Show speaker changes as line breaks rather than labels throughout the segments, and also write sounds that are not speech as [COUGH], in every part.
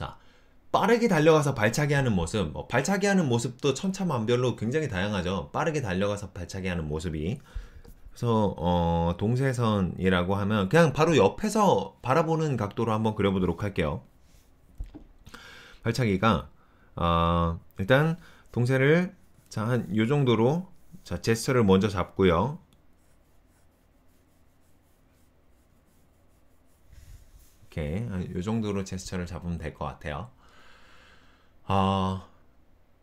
자, 빠르게 달려가서 발차기 하는 모습, 뭐 발차기 하는 모습도 천차만별로 굉장히 다양하죠. 빠르게 달려가서 발차기 하는 모습이. 그래서 어, 동세선이라고 하면 그냥 바로 옆에서 바라보는 각도로 한번 그려보도록 할게요. 발차기가 어, 일단 동세를 자, 한 요 정도로 자, 제스처를 먼저 잡고요. 이렇게 한요 정도로 제스처를 잡으면 될 것 같아요. 아,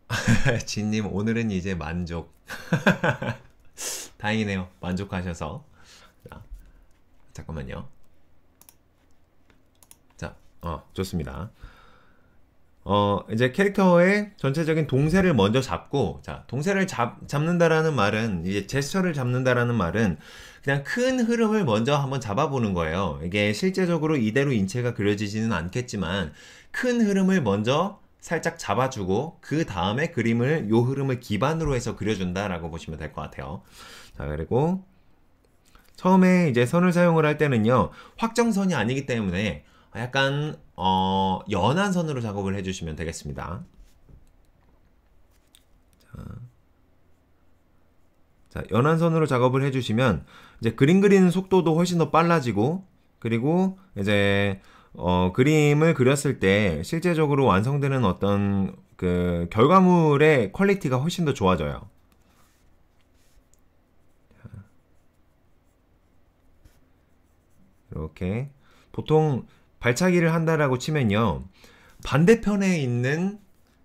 [LAUGHS] 진님 오늘은 이제 만족. [LAUGHS] 다행이네요. 만족하셔서. 자, 잠깐만요. 자, 어, 좋습니다. 어, 이제 캐릭터의 전체적인 동세를 먼저 잡고, 자, 동세를 잡, 잡는다라는 말은, 이제 제스처를 잡는다라는 말은, 그냥 큰 흐름을 먼저 한번 잡아보는 거예요. 이게 실제적으로 이대로 인체가 그려지지는 않겠지만, 큰 흐름을 먼저 살짝 잡아주고, 그 다음에 그림을, 요 흐름을 기반으로 해서 그려준다라고 보시면 될 것 같아요. 자, 그리고, 처음에 이제 선을 사용을 할 때는요, 확정선이 아니기 때문에, 약간 어, 연한 선으로 작업을 해주시면 되겠습니다. 자, 자, 연한 선으로 작업을 해주시면 이제 그림 그리는 속도도 훨씬 더 빨라지고 그리고 이제 어, 그림을 그렸을 때 실제적으로 완성되는 어떤 그 결과물의 퀄리티가 훨씬 더 좋아져요. 이렇게 보통 발차기를 한다라고 치면요. 반대편에 있는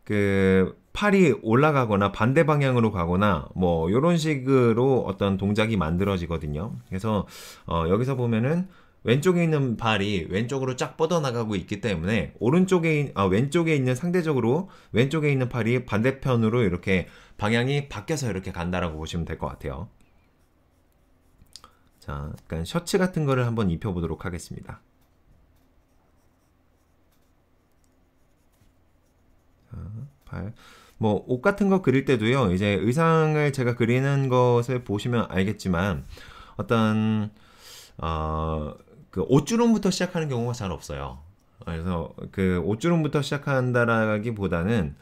그 팔이 올라가거나 반대 방향으로 가거나 뭐 이런 식으로 어떤 동작이 만들어지거든요. 그래서 어 여기서 보면은 왼쪽에 있는 발이 왼쪽으로 쫙 뻗어나가고 있기 때문에 오른쪽에 아 왼쪽에 있는 상대적으로 왼쪽에 있는 팔이 반대편으로 이렇게 방향이 바뀌어서 이렇게 간다라고 보시면 될 것 같아요. 자, 약간 셔츠 같은 거를 한번 입혀보도록 하겠습니다. 발. 뭐, 옷 같은 거 그릴 때도요, 이제 의상을 제가 그리는 것을 보시면 알겠지만, 어떤, 어, 그 옷주름부터 시작하는 경우가 잘 없어요. 그래서 그 옷주름부터 시작한다라기 보다는,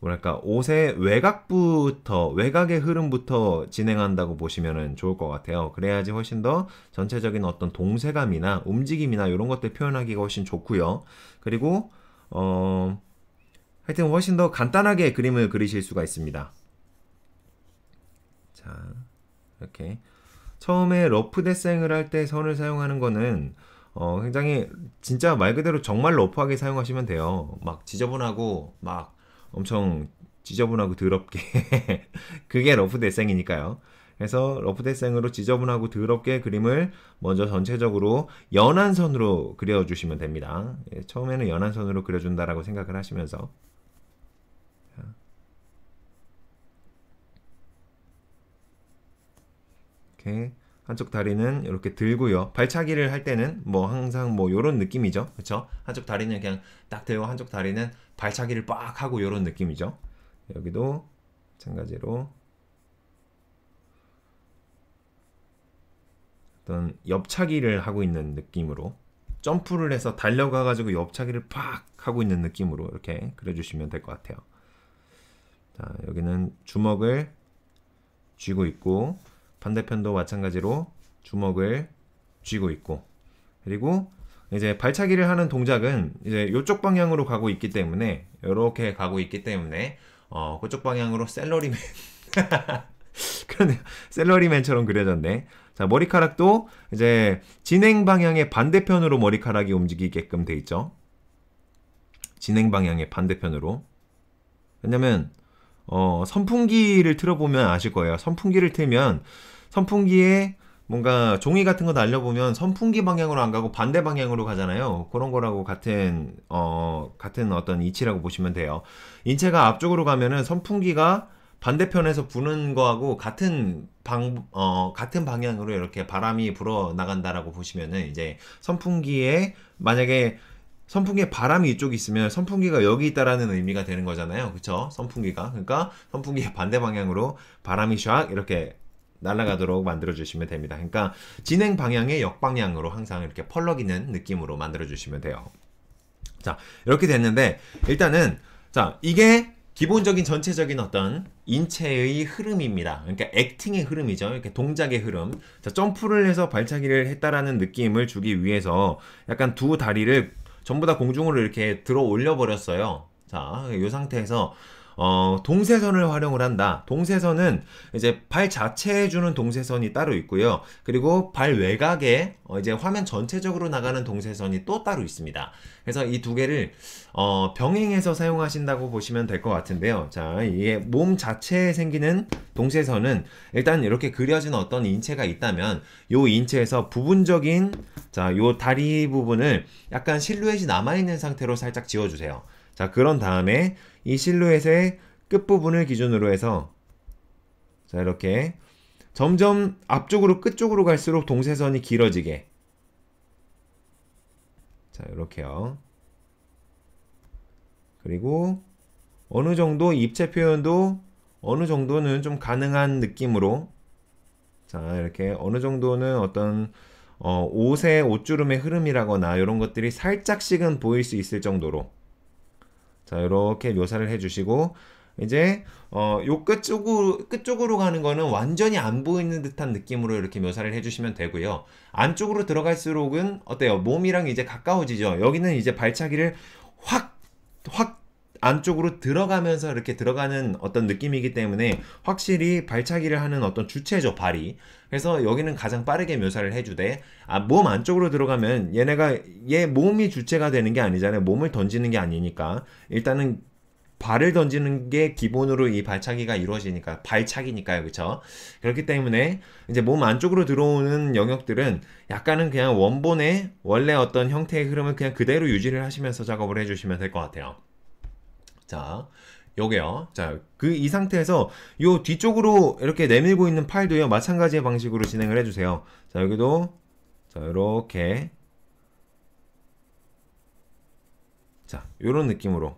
뭐랄까, 옷의 외곽부터, 외곽의 흐름부터 진행한다고 보시면 좋을 것 같아요. 그래야지 훨씬 더 전체적인 어떤 동세감이나 움직임이나 이런 것들 표현하기가 훨씬 좋고요. 그리고, 어, 하여튼 훨씬 더 간단하게 그림을 그리실 수가 있습니다. 자, 이렇게. 처음에 러프 데생을 할 때 선을 사용하는 거는 어, 굉장히 진짜 말 그대로 정말 러프하게 사용하시면 돼요. 막 지저분하고 막 엄청 지저분하고 더럽게 [LAUGHS] 그게 러프 데생이니까요. 그래서 러프 데생으로 지저분하고 더럽게 그림을 먼저 전체적으로 연한 선으로 그려주시면 됩니다. 예, 처음에는 연한 선으로 그려준다라고 생각을 하시면서 이렇게 한쪽 다리는 이렇게 들고요. 발차기를 할 때는 뭐 항상 뭐 요런 느낌이죠. 그쵸? 한쪽 다리는 그냥 딱 들고 한쪽 다리는 발차기를 빡 하고 요런 느낌이죠. 여기도 마찬가지로 어떤 옆차기를 하고 있는 느낌으로 점프를 해서 달려가 가지고 옆차기를 팍 하고 있는 느낌으로 이렇게 그려 주시면 될 것 같아요. 자, 여기는 주먹을 쥐고 있고 반대편도 마찬가지로 주먹을 쥐고 있고. 그리고 이제 발차기를 하는 동작은 이제 이쪽 방향으로 가고 있기 때문에 이렇게 가고 있기 때문에 어 그쪽 방향으로 셀러리맨. [LAUGHS] 그러네 셀러리맨처럼 그려졌네. 자 머리카락도 이제 진행 방향의 반대편으로 머리카락이 움직이게끔 돼 있죠. 진행 방향의 반대편으로. 왜냐면 어 선풍기를 틀어보면 아실 거예요 선풍기를 틀면 선풍기에 뭔가 종이 같은 거 날려보면 선풍기 방향으로 안 가고 반대 방향으로 가잖아요. 그런 거라고 같은, 어, 같은 어떤 이치라고 보시면 돼요. 인체가 앞쪽으로 가면은 선풍기가 반대편에서 부는 거하고 같은 방, 어, 같은 방향으로 이렇게 바람이 불어 나간다라고 보시면은 이제 선풍기에 만약에 선풍기에 바람이 이쪽에 있으면 선풍기가 여기 있다라는 의미가 되는 거잖아요. 그쵸? 선풍기가. 그러니까 선풍기의 반대 방향으로 바람이 샥 이렇게 날아가도록 만들어 주시면 됩니다. 그러니까 진행 방향의 역방향으로 항상 이렇게 펄럭이는 느낌으로 만들어 주시면 돼요. 자, 이렇게 됐는데 일단은 자, 이게 기본적인 전체적인 어떤 인체의 흐름입니다. 그러니까 액팅의 흐름이죠. 이렇게 동작의 흐름. 자, 점프를 해서 발차기를 했다라는 느낌을 주기 위해서 약간 두 다리를 전부 다 공중으로 이렇게 들어 올려 버렸어요. 자, 이 상태에서 어, 동세선을 활용을 한다. 동세선은 이제 발 자체에 주는 동세선이 따로 있고요. 그리고 발 외곽에 어, 이제 화면 전체적으로 나가는 동세선이 또 따로 있습니다. 그래서 이 두 개를 어, 병행해서 사용하신다고 보시면 될 것 같은데요. 자, 이게 몸 자체에 생기는 동세선은 일단 이렇게 그려진 어떤 인체가 있다면 요 인체에서 부분적인 자, 요 다리 부분을 약간 실루엣이 남아 있는 상태로 살짝 지워 주세요. 자, 그런 다음에 이 실루엣의 끝부분을 기준으로 해서 자, 이렇게 점점 앞쪽으로 끝쪽으로 갈수록 동세선이 길어지게. 자, 이렇게요. 그리고 어느 정도 입체 표현도 어느 정도는 좀 가능한 느낌으로. 자, 이렇게 어느 정도는 어떤 어, 옷의 옷주름의 흐름이라거나 이런 것들이 살짝씩은 보일 수 있을 정도로 자, 이렇게 묘사를 해주시고 이제 어, 요 끝쪽으로 끝쪽으로 가는 거는 완전히 안 보이는 듯한 느낌으로 이렇게 묘사를 해주시면 되고요. 안쪽으로 들어갈수록은 어때요? 몸이랑 이제 가까워지죠. 여기는 이제 발차기를 확 확 안쪽으로 들어가면서 이렇게 들어가는 어떤 느낌이기 때문에 확실히 발차기를 하는 어떤 주체죠 발이. 그래서 여기는 가장 빠르게 묘사를 해주되 아, 몸 안쪽으로 들어가면 얘네가 얘 몸이 주체가 되는 게 아니잖아요. 몸을 던지는 게 아니니까. 일단은 발을 던지는 게 기본으로 이 발차기가 이루어지니까 발차기니까요 그쵸? 그렇기 때문에 이제 몸 안쪽으로 들어오는 영역들은 약간은 그냥 원본의 원래 어떤 형태의 흐름을 그냥 그대로 유지를 하시면서 작업을 해주시면 될 것 같아요 자 요게요. 자 그 이 상태에서 요 뒤쪽으로 이렇게 내밀고 있는 팔도요 마찬가지의 방식으로 진행을 해주세요. 자 여기도 자 이렇게. 자 요런 느낌으로.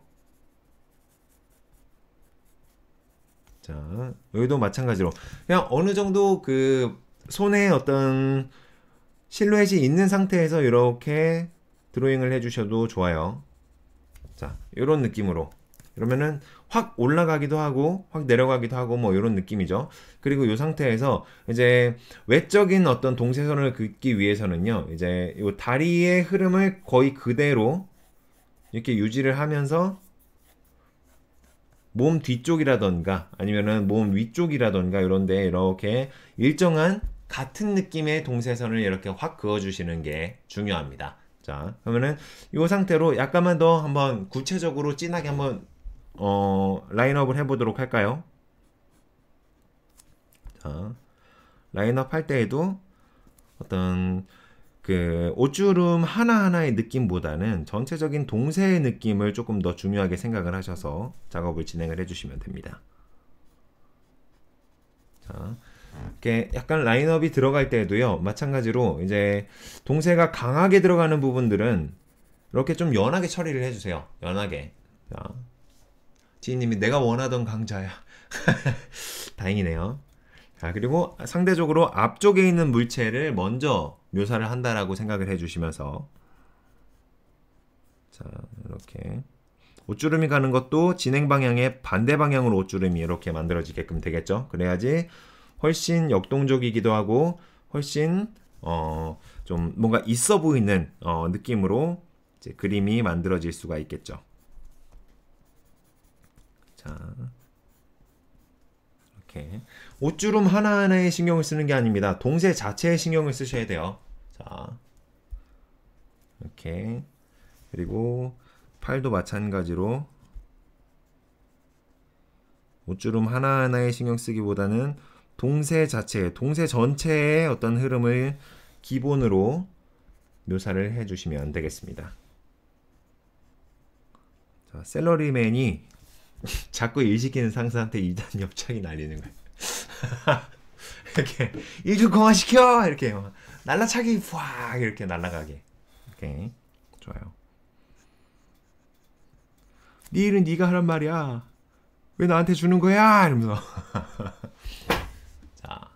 자, 여기도 마찬가지로. 그냥 어느 정도 그 손에 어떤 실루엣이 있는 상태에서 이렇게 드로잉을 해주셔도 좋아요. 자, 이런 느낌으로. 그러면은 확 올라가기도 하고 확 내려가기도 하고 뭐 이런 느낌이죠. 그리고 이 상태에서 이제 외적인 어떤 동세선을 긋기 위해서는요. 이제 이 다리의 흐름을 거의 그대로 이렇게 유지를 하면서 몸 뒤쪽이라던가 아니면은 몸 위쪽이라던가 이런데 이렇게 일정한 같은 느낌의 동세선을 이렇게 확 그어주시는 게 중요합니다. 자, 그러면은 이 상태로 약간만 더 한번 구체적으로 진하게 한번 어, 라인업을 해보도록 할까요? 자, 라인업 할 때에도 어떤 그 옷주름 하나하나의 느낌보다는 전체적인 동세의 느낌을 조금 더 중요하게 생각을 하셔서 작업을 진행을 해주시면 됩니다. 자, 이렇게 약간 라인업이 들어갈 때도요, 마찬가지로 이제 동세가 강하게 들어가는 부분들은 이렇게 좀 연하게 처리를 해주세요. 연하게. 자, 지인님이 내가 원하던 강자야. [LAUGHS] 다행이네요. 자, 그리고 상대적으로 앞쪽에 있는 물체를 먼저 묘사를 한다라고 생각을 해주시면서 자 이렇게 옷주름이 가는 것도 진행 방향의 반대 방향으로 옷주름이 이렇게 만들어지게끔 되겠죠. 그래야지 훨씬 역동적이기도 하고 훨씬 어, 좀 뭔가 있어 보이는 어, 느낌으로 그림이 만들어질 수가 있겠죠. 자. 이렇게 옷주름 하나하나에 신경을 쓰는 게 아닙니다. 동세 자체에 신경을 쓰셔야 돼요. 자, 이렇게 그리고 팔도 마찬가지로 옷주름 하나하나에 신경 쓰기보다는 동세 자체, 동세 전체의 어떤 흐름을 기본으로 묘사를 해주시면 되겠습니다. 자, 셀러리맨이 [LAUGHS] 자꾸 일 시키는 상사한테 2단 옆차기 날리는 거예요. [LAUGHS] 이렇게 일좀 강화시켜 이렇게 날라차기 푸 이렇게 날라가게 이렇게 좋아요. 네 일은 네가 하란 말이야. 왜 나한테 주는 거야? 이러면서 [LAUGHS] 자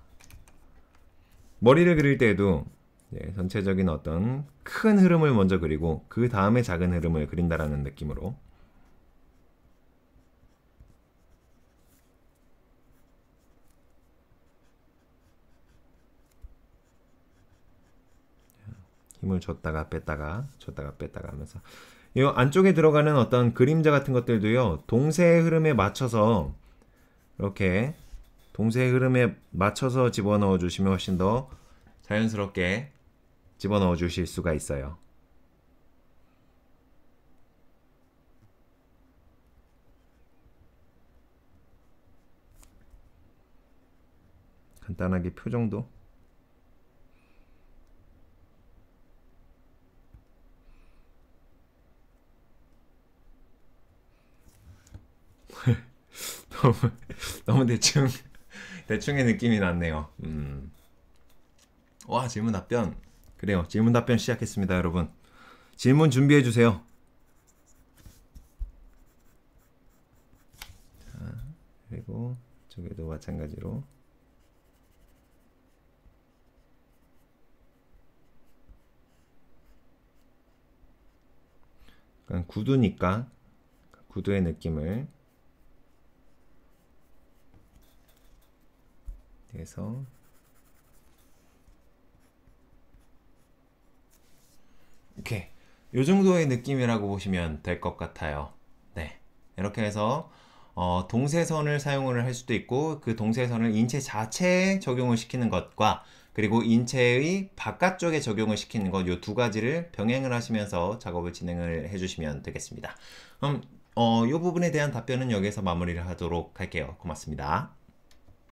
머리를 그릴 때도 네, 전체적인 어떤 큰 흐름을 먼저 그리고 그 다음에 작은 흐름을 그린다라는 느낌으로 힘을 줬다가 뺐다가 줬다가 뺐다가 하면서 이 안쪽에 들어가는 어떤 그림자 같은 것들도요 동세의 흐름에 맞춰서 이렇게 동세의 흐름에 맞춰서 집어넣어 주시면 훨씬 더 자연스럽게 집어넣어 주실 수가 있어요. 간단하게 표정도 너무 [LAUGHS] 너무 대충 [LAUGHS] 대충의 느낌이 났네요. 음. 와 질문 답변 그래요. 질문 답변 시작했습니다, 여러분. 질문 준비해 주세요. 자, 그리고 저기도 마찬가지로 구두니까 구두의 느낌을 해서 이렇게 요 정도의 느낌이라고 보시면 될 것 같아요. 네. 이렇게 해서 어, 동세선을 사용을 할 수도 있고 그 동세선을 인체 자체에 적용을 시키는 것과 그리고 인체의 바깥쪽에 적용을 시키는 것 요 두 가지를 병행을 하시면서 작업을 진행을 해주시면 되겠습니다. 그럼 어, 이 부분에 대한 답변은 여기서 마무리를 하도록 할게요. 고맙습니다.